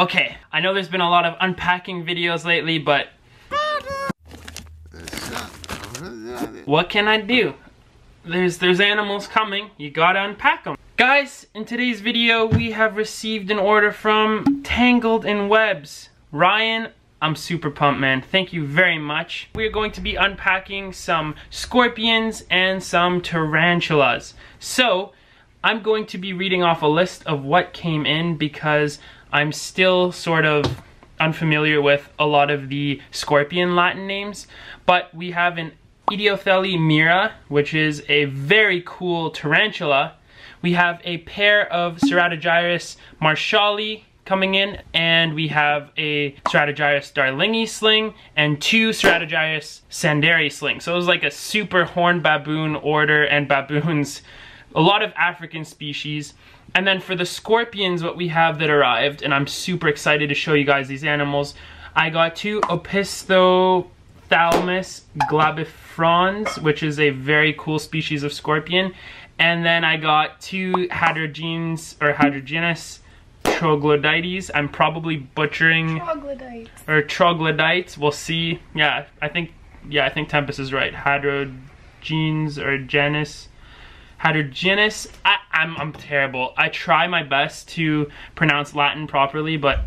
Okay, I know there's been a lot of unpacking videos lately, but what can I do? There's there's animals coming, you gotta unpack them. Guys, in today's video, we have received an order from Tangled in Webs. Ryan, I'm super pumped, man. Thank you very much. We're going to be unpacking some scorpions and some tarantulas. So, I'm going to be reading off a list of what came in because I'm still sort of unfamiliar with a lot of the scorpion Latin names, but we have an Idiothele mira, which is a very cool tarantula. We have a pair of Ceratogyrus marshalli coming in, and we have a Ceratogyrus darlingi sling and two Ceratogyrus sanderi slings. So it was like a super horned baboon order and baboons, a lot of African species. And then for the scorpions, what we have that arrived, and I'm super excited to show you guys these animals, I got two Opistho glabrifrons, which is a very cool species of scorpion. And then I got two Hadrogenes or Hadrogenus troglodytes. I'm probably butchering troglodytes or troglodytes. We'll see. Yeah, I think yeah, I think Tempest is right. Hadrogenes or genus. Hadrogenus. I, I'm I'm terrible. I try my best to pronounce Latin properly, but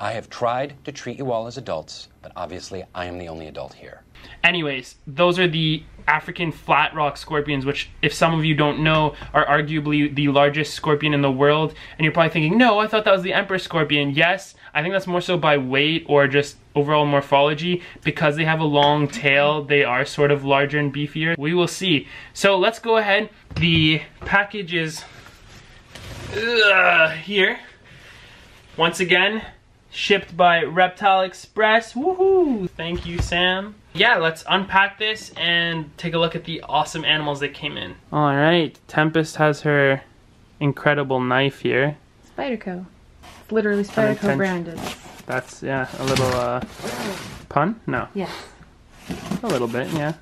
I have tried to treat you all as adults, but obviously I am the only adult here. Anyways, those are the African flat rock scorpions, which if some of you don't know, are arguably the largest scorpion in the world. And you're probably thinking, no, I thought that was the emperor scorpion. Yes, I think that's more so by weight or just overall morphology. Because they have a long tail, they are sort of larger and beefier. We will see. So let's go ahead. The package is uh, here. Once again, shipped by Reptile Express. Woohoo! Thank you, Sam. Yeah, let's unpack this and take a look at the awesome animals that came in. All right, Tempest has her incredible knife here. Spyderco. It's literally Spyderco branded. That's, yeah, a little, uh, pun? No. Yes. A little bit, yeah.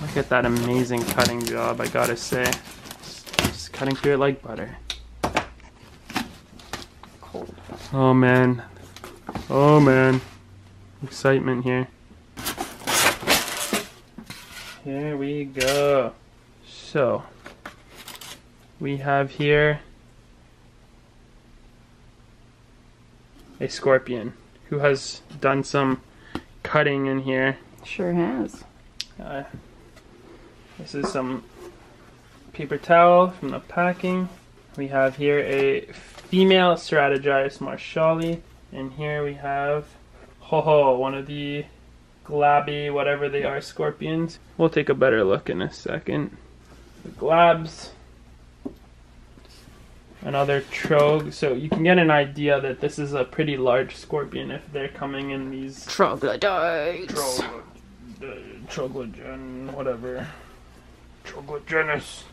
Look at that amazing cutting job, I gotta say. Just cutting through it like butter. Oh man. Oh man. Excitement here. Here we go. So, we have here a scorpion who has done some cutting in here. Sure has. Uh, this is some paper towel from the packing. We have here a female Ceratogyrus marshalli. And here we have Ho Ho, one of the glabby, whatever they are, scorpions. We'll take a better look in a second. The glabs. Another trog. So you can get an idea that this is a pretty large scorpion if they're coming in these troglodytes. Trog, uh, troglogen, whatever. Troglogenus.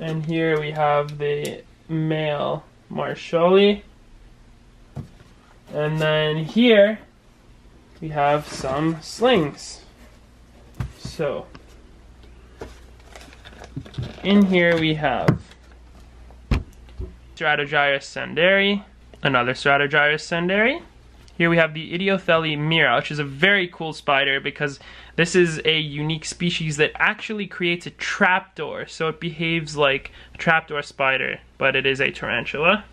And here we have the male Marshalli. And then here we have some slings. So in here we have Ceratogyrus sanderi, another Ceratogyrus sanderi. Here we have the Idiothele mira, which is a very cool spider because this is a unique species that actually creates a trapdoor. So it behaves like a trapdoor spider, but it is a tarantula.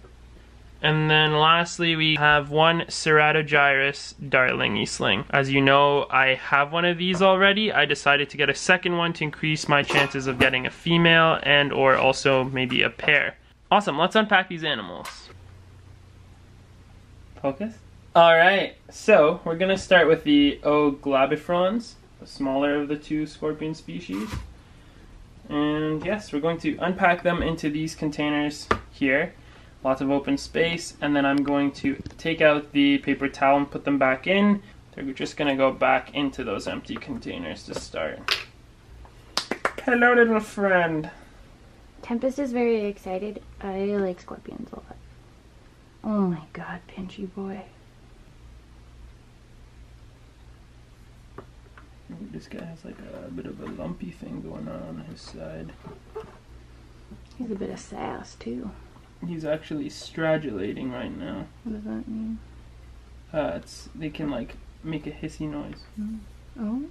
And then lastly, we have one Ceratogyrus darlingi sling. As you know, I have one of these already. I decided to get a second one to increase my chances of getting a female and or also maybe a pair. Awesome, let's unpack these animals. Focus. Alright, so we're gonna start with the O. glabrifrons, the smaller of the two scorpion species. And yes, we're going to unpack them into these containers here. Lots of open space, and then I'm going to take out the paper towel and put them back in. They're just gonna go back into those empty containers to start. Hello, little friend. Tempest is very excited. I like scorpions a lot. Oh my god, Pinchy boy. This guy has like a bit of a lumpy thing going on on his side. He's a bit of sass too. He's actually stridulating right now. What does that mean? Uh, it's they can like make a hissy noise. Oh.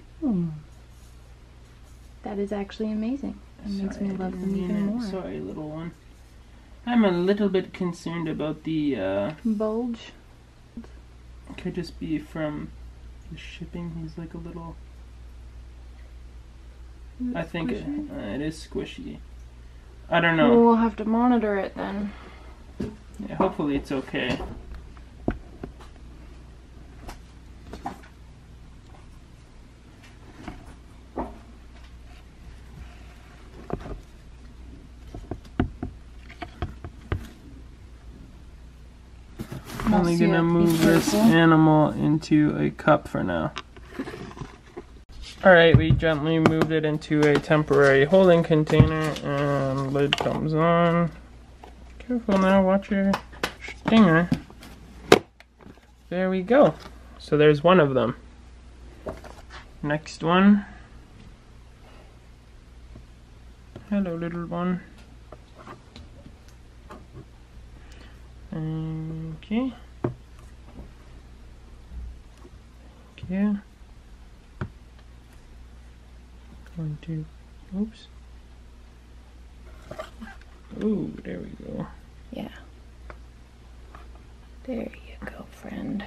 That is actually amazing. It makes me love them even more. Sorry, little one. I'm a little bit concerned about the. uh Bulge. Could just be from the shipping. He's like a little. I think it, uh, it is squishy. I don't know. We'll have to monitor it then. Yeah, hopefully it's okay. I'm only gonna move this animal into a cup for now. Alright, we gently moved it into a temporary holding container and lid comes on. Careful now, watch your stinger. There we go. So there's one of them. Next one. Hello, little one. Okay. Okay. Going to. Oops. Ooh, there we go. Yeah. There you go, friend.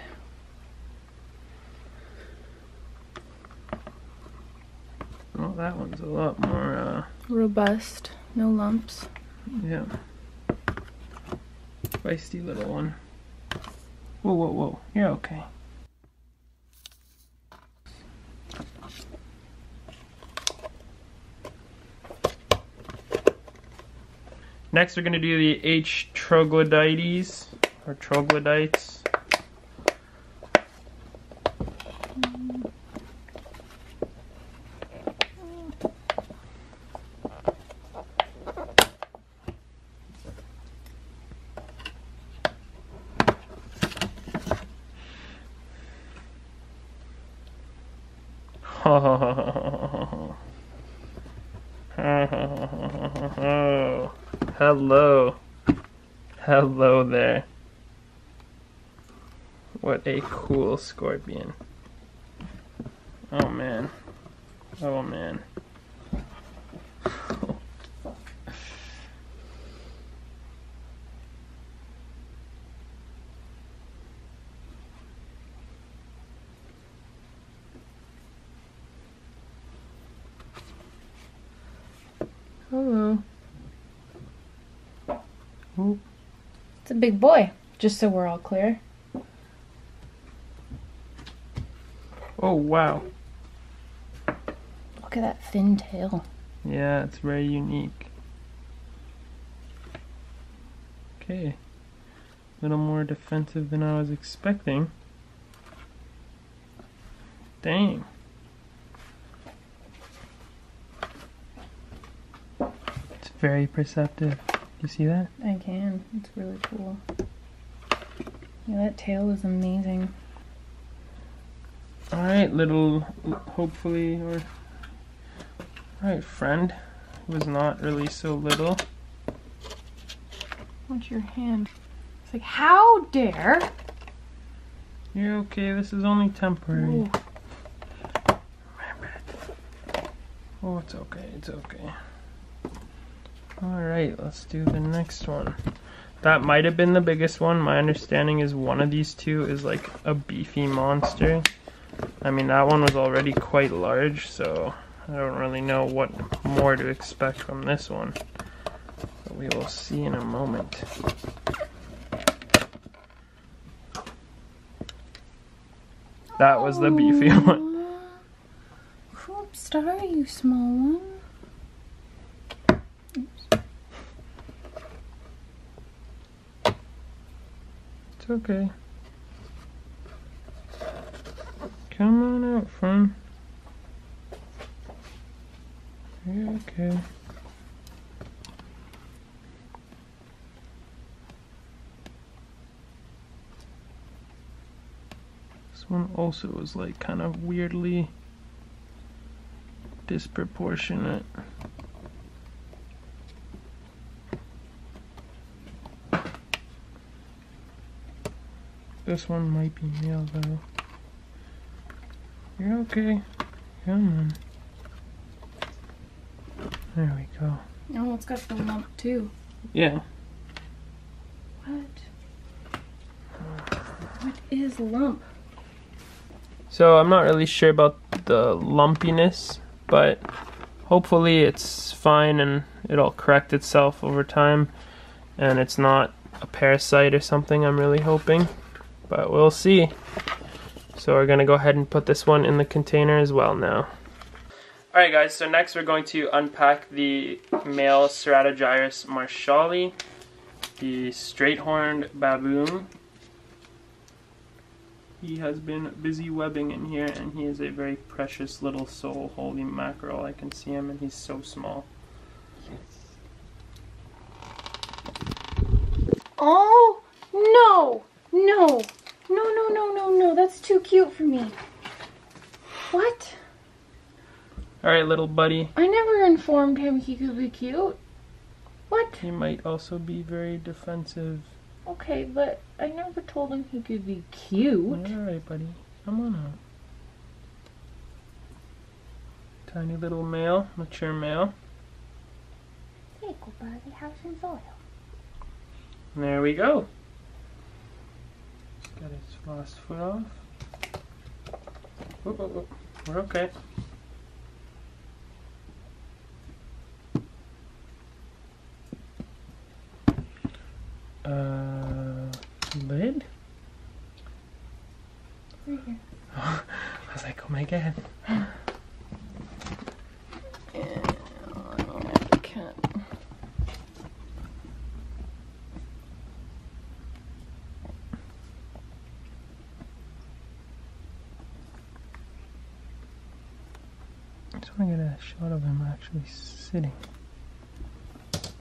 Well, that one's a lot more, uh, Robust. No lumps. yeah. Feisty little one. Whoa, whoa, whoa. You're okay. Next, we're going to do the H. troglodytes, or troglodytes. Hello. Hello there. What a cool scorpion. Oh man. Oh man. Hello. It's a big boy, just so we're all clear. Oh wow. Look at that thin tail. Yeah, it's very unique. Okay. A little more defensive than I was expecting. Dang. It's very perceptive. You see that? I can. It's really cool. Yeah, that tail is amazing. Alright, little, hopefully, or. Alright, friend. Was not really so little. Watch your hand. It's like, how dare? You're okay, this is only temporary. Ooh. Oh, it's okay, it's okay. Alright, let's do the next one. That might have been the biggest one. My understanding is one of these two is like a beefy monster. I mean, that one was already quite large, so I don't really know what more to expect from this one. But we will see in a moment. That was the beefy one. Oops, sorry, you small one. Okay. Come on out, friend. You're okay. This one also was like kind of weirdly disproportionate. This one might be male though. You're okay. Come on. There we go. Oh, it's got the lump too. Yeah. What? What is lump? So I'm not really sure about the lumpiness, but hopefully it's fine and it'll correct itself over time and it's not a parasite or something I'm really hoping but we'll see so we're gonna go ahead and put this one in the container as well now alright guys so next we're going to unpack the male Ceratogyrus marshalli the straight-horned baboon he has been busy webbing in here and he is a very precious little soul. Holy mackerel, I can see him and he's so small. Oh, no, no, no, no, no, no, no, that's too cute for me. What? Alright, little buddy. I never informed him he could be cute. What? He might also be very defensive. Okay, but I never told him he could be cute. Alright, buddy. Come on out. Tiny little male, mature male. Hey, go buddy, have some soil. There we go. Got his last foot off. Whoop, whoop, whoop. We're okay. Uh, lid? Right here. I was like, oh my god. I just want to get a shot of him actually sitting.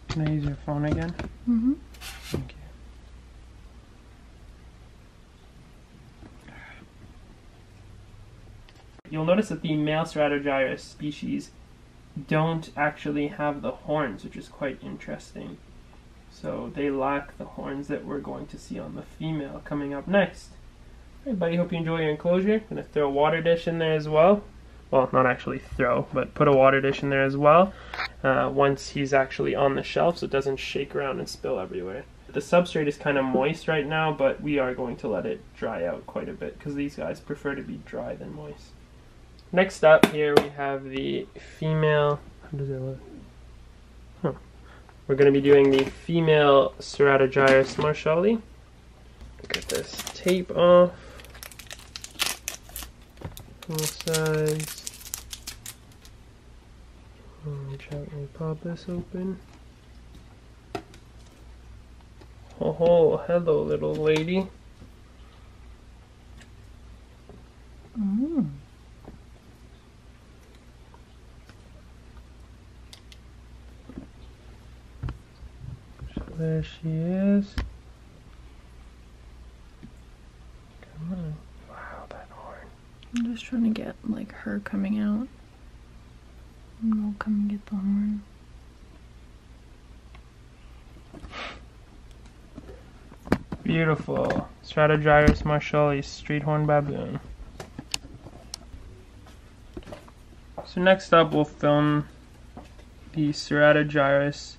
Can I use your phone again? Mm-hmm. Thank you. You'll notice that the male Ceratogyrus species don't actually have the horns, which is quite interesting. So they lack the horns that we're going to see on the female coming up next. Everybody, hope you enjoy your enclosure. I'm Gonna throw a water dish in there as well. Well, not actually throw, but put a water dish in there as well. Uh, once he's actually on the shelf, so it doesn't shake around and spill everywhere. The substrate is kind of moist right now, but we are going to let it dry out quite a bit because these guys prefer to be dry than moist. Next up here we have the female. How does it look? We're going to be doing the female Ceratogyrus marshalli. Get this tape off. Full size. Gently pop this open. Oh, hello, little lady. Mm. So there she is. Come on. Wow, that horn. I'm just trying to get like her coming out. And we'll come and get the horn. Beautiful. Ceratogyrus marshalli, street horn baboon. So next up we'll film the Ceratogyrus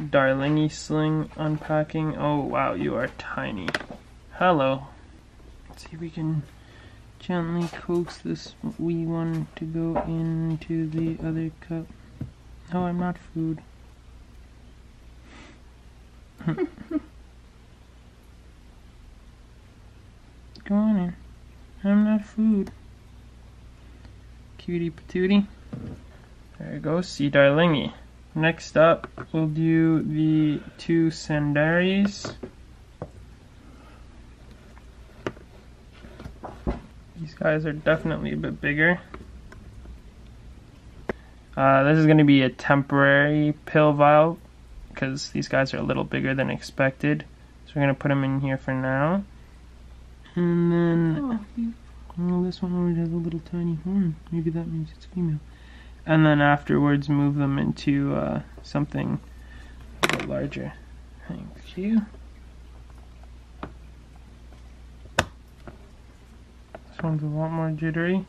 Darlingi sling unpacking. Oh wow, you are tiny. Hello. Let's see if we can gently coax this wee one to go into the other cup. No, I'm not food. Go on in. I'm not food. Cutie patootie. There you go, C. darlingi. Next up, we'll do the two sandaris. These guys are definitely a bit bigger. Uh, this is going to be a temporary pill vial because these guys are a little bigger than expected. So we're going to put them in here for now. And then oh, this one already has a little tiny horn. Maybe that means it's female. And then afterwards move them into uh, something larger. Thank you. This one's a lot more jittery.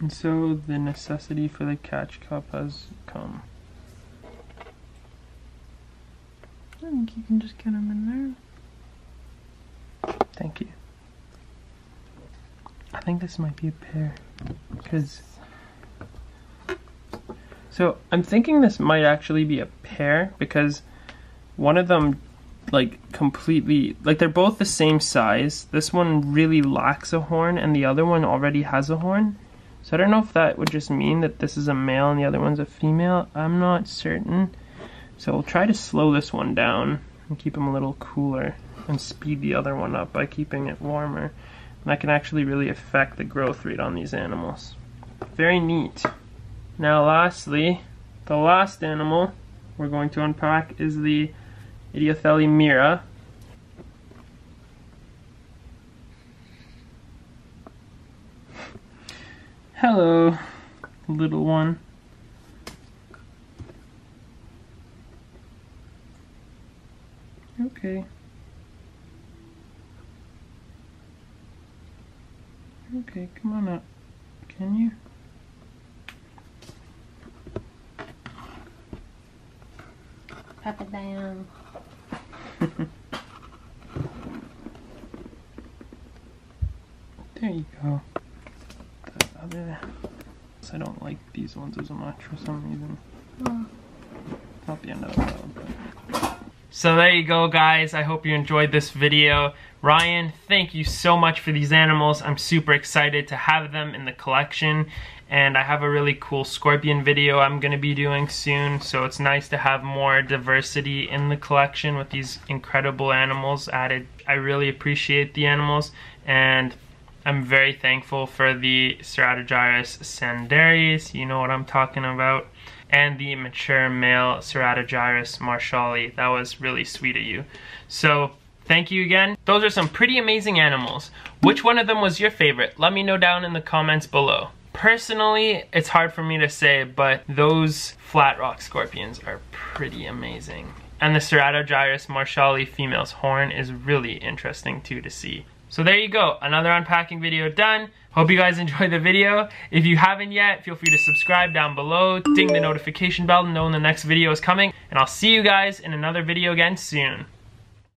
And so the necessity for the catch cup has come. I think you can just get them in there. Thank you. I think this might be a pair. Because... So, I'm thinking this might actually be a pair because one of them like completely like they're both the same size. This one really lacks a horn and the other one already has a horn. So I don't know if that would just mean that this is a male and the other one's a female. I'm not certain. So we'll try to slow this one down and keep him a little cooler and speed the other one up by keeping it warmer. And that can actually really affect the growth rate on these animals. Very neat. Now lastly, the last animal we're going to unpack is the Idiothele mira. Hello, little one. Okay. Okay, come on up. Can you? Pop it down. there you go. The other. I don't like these ones as much for some reason. Oh. Not the end of the world, but. So there you go guys, I hope you enjoyed this video. Ryan, thank you so much for these animals. I'm super excited to have them in the collection and I have a really cool scorpion video I'm gonna be doing soon so it's nice to have more diversity in the collection with these incredible animals added. I really appreciate the animals and I'm very thankful for the Ceratogyrus sandarius, you know what I'm talking about and the mature male Ceratogyrus marshalli. That was really sweet of you. So thank you again. Those are some pretty amazing animals. Which one of them was your favorite? Let me know down in the comments below. Personally, it's hard for me to say, but those flat rock scorpions are pretty amazing. And the Ceratogyrus marshalli female's horn is really interesting too to see. So there you go, another unpacking video done. Hope you guys enjoyed the video. If you haven't yet, feel free to subscribe down below, ding the notification bell to know when the next video is coming, and I'll see you guys in another video again soon.